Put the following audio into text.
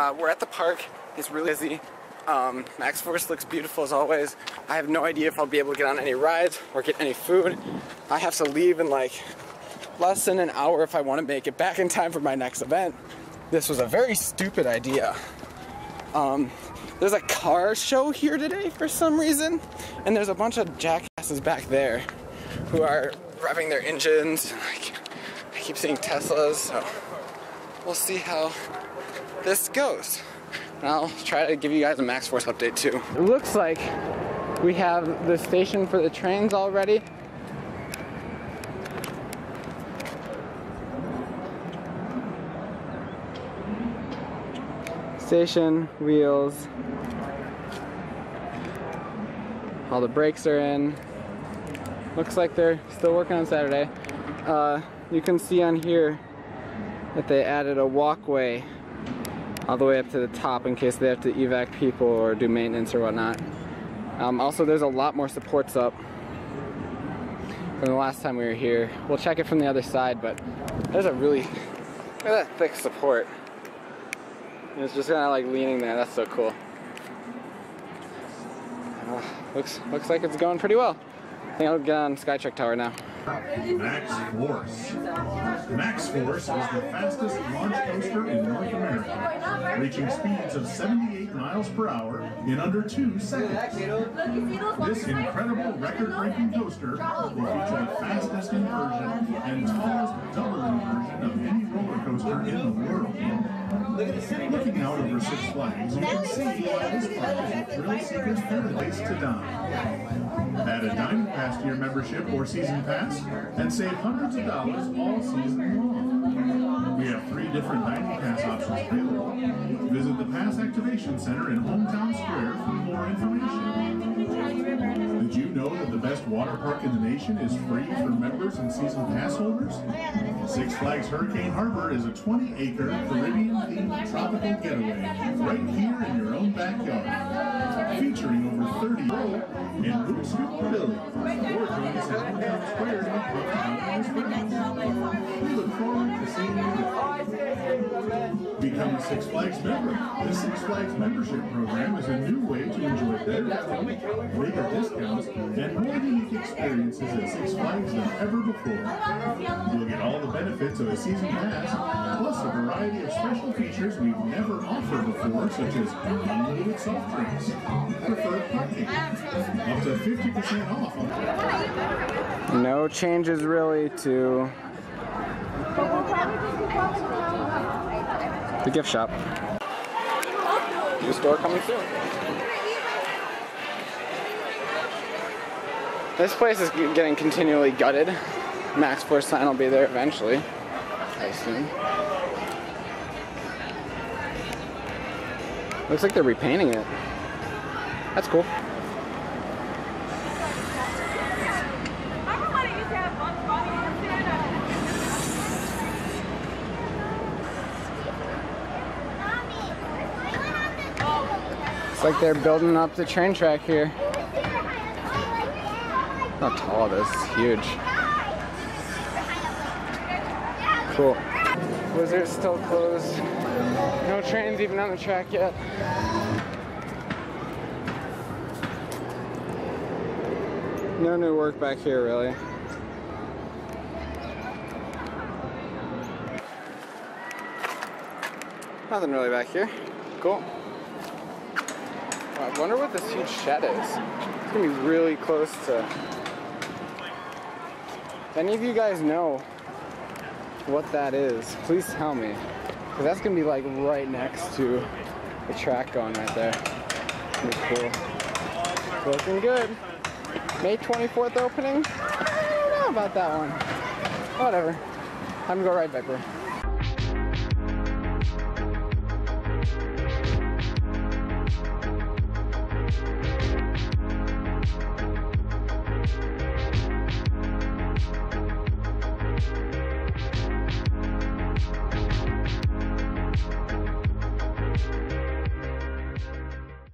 Uh, we're at the park. It's really busy. Um, Maxx Force looks beautiful as always. I have no idea if I'll be able to get on any rides or get any food. I have to leave in like less than an hour if I want to make it back in time for my next event. This was a very stupid idea. Um, there's a car show here today for some reason, and there's a bunch of jackasses back there who are revving their engines. Like, I keep seeing Teslas, so we'll see how this goes. And I'll try to give you guys a Maxx Force update too. It looks like we have the station for the trains already. Station, wheels. All the brakes are in. Looks like they're still working on Saturday. Uh, you can see on here that they added a walkway all the way up to the top in case they have to evac people or do maintenance or whatnot. Um, also, there's a lot more supports up from the last time we were here. We'll check it from the other side, but there's a really, look at that thick support. And it's just kind of like leaning there. That's so cool. Uh, looks looks like it's going pretty well. I think I'll get on Skytrek Tower now. Maxx Force. Maxx Force is the fastest launch coaster in North America, reaching speeds of 78 miles per hour in under two seconds. This incredible record-breaking coaster will feature the fastest inversion and tallest double inversion of any roller coaster in the world. Looking out over Six Flags, you can see this park is thrill seeker's paradise to dine. Add a Dining Pass your membership or season pass and save hundreds of dollars all season long. We have three different Dining Pass options available. Visit the Pass Activation Center in Hometown Square for more information. Did you know that the best water park in the nation is free for members and season pass holders? Six Flags Hurricane Harbor is a 20-acre Caribbean-themed tropical getaway right here in your own backyard, featuring over 30 row and Boot Scoop Billy. Or join us at Hometown Square to We Six Flags member. The Six Flags membership program is a new way to enjoy better value, bigger discounts, and more unique experiences at Six Flags than ever before. You'll get all the benefits of a season pass, plus a variety of special features we've never offered before, such as unlimited soft drinks, preferred parking, up to 50% off No changes really to the gift shop. New store coming soon. This place is getting continually gutted. Maxx Force sign will be there eventually, I assume. Looks like they're repainting it. That's cool. It's like they're building up the train track here. How tall this it's huge. Cool. Blizzard's still closed. No trains even on the track yet. No new work back here really. Nothing really back here. Cool. I wonder what this huge shed is. It's gonna be really close to. If any of you guys know what that is, please tell me. Because that's gonna be like right next to the track going right there. Pretty cool. Looking good. May 24th opening? I don't know about that one. Whatever. Time to go ride Viper.